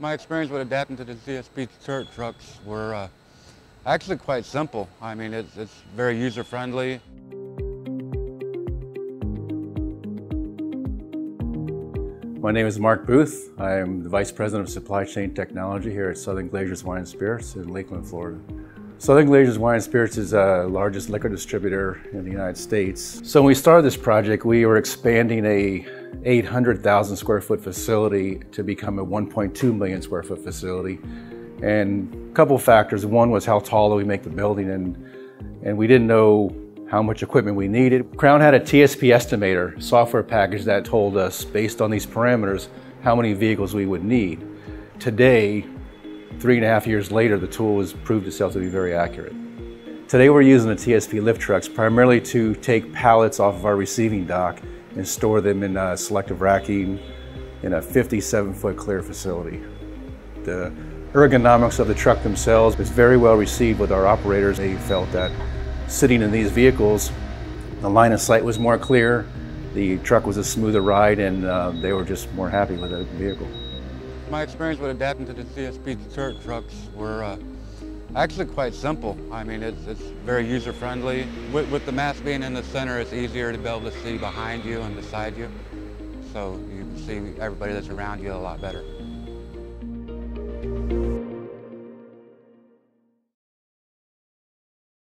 My experience with adapting to the TSP turret trucks were uh, actually quite simple. I mean, it's, it's very user-friendly. My name is Mark Booth. I am the Vice President of Supply Chain Technology here at Southern Glazer's Wine and Spirits in Lakeland, Florida. Southern Glazer's Wine and Spirits is the largest liquor distributor in the United States. So when we started this project, we were expanding a 800,000 square foot facility to become a 1.2 million square foot facility. And a couple factors. One was how tall do we make the building and, and we didn't know how much equipment we needed. Crown had a TSP estimator software package that told us, based on these parameters, how many vehicles we would need. Today, three and a half years later, the tool has proved itself to be very accurate. Today we're using the TSP lift trucks primarily to take pallets off of our receiving dock and store them in uh, selective racking in a 57 foot clear facility. The ergonomics of the truck themselves is very well received with our operators. They felt that sitting in these vehicles, the line of sight was more clear, the truck was a smoother ride, and uh, they were just more happy with the vehicle. My experience with adapting to the TSP trucks were uh, actually quite simple. I mean, it's, it's very user-friendly. With, with the mask being in the center, it's easier to be able to see behind you and beside you. So you can see everybody that's around you a lot better.